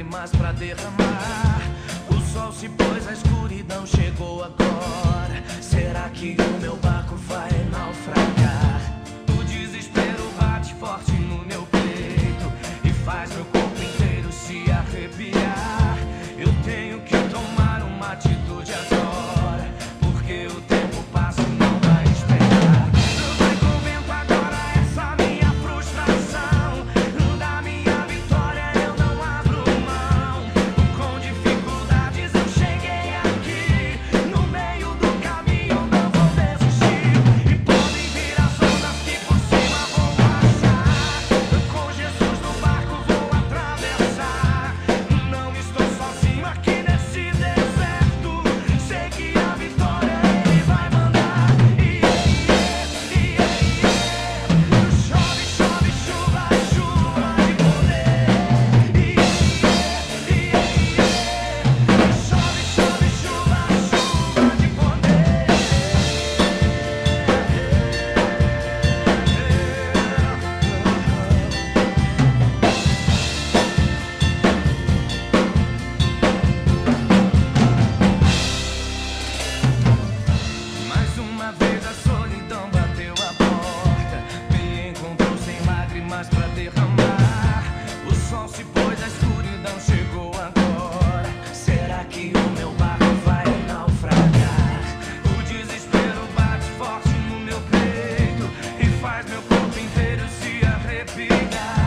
lágrimas para derramar. O sol se pôs, a escuridão chegou agora. night.